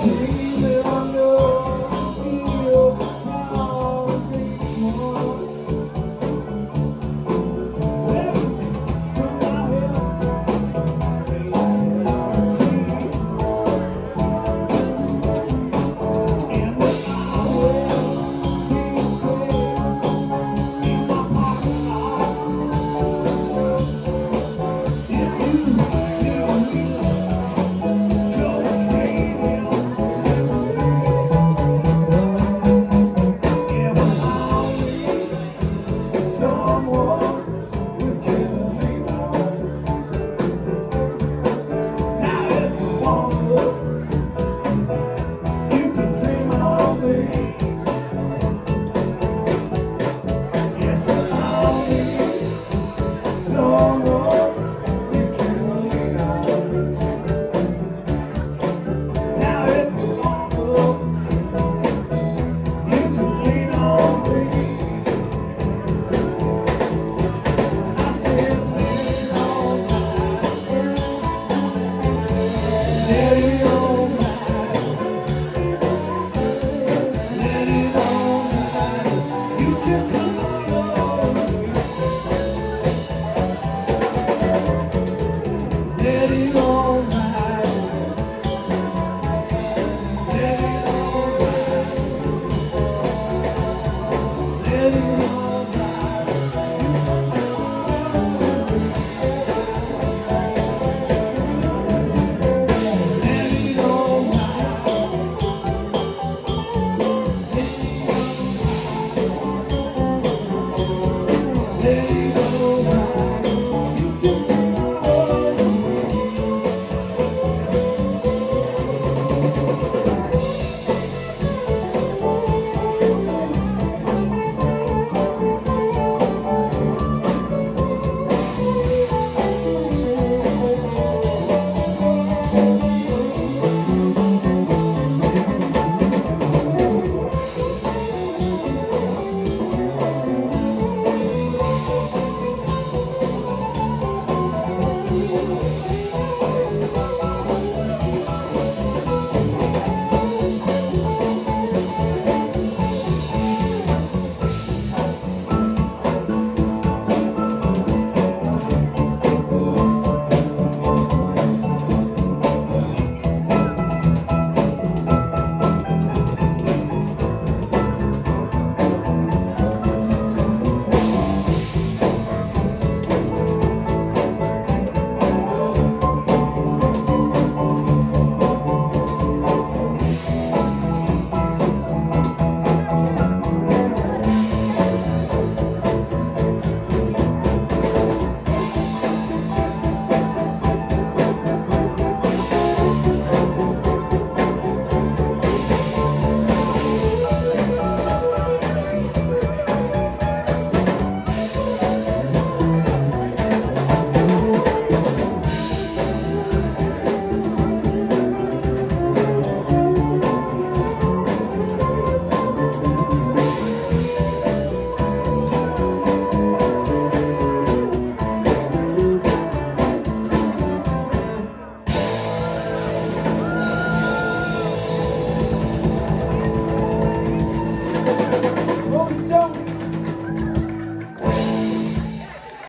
Sim.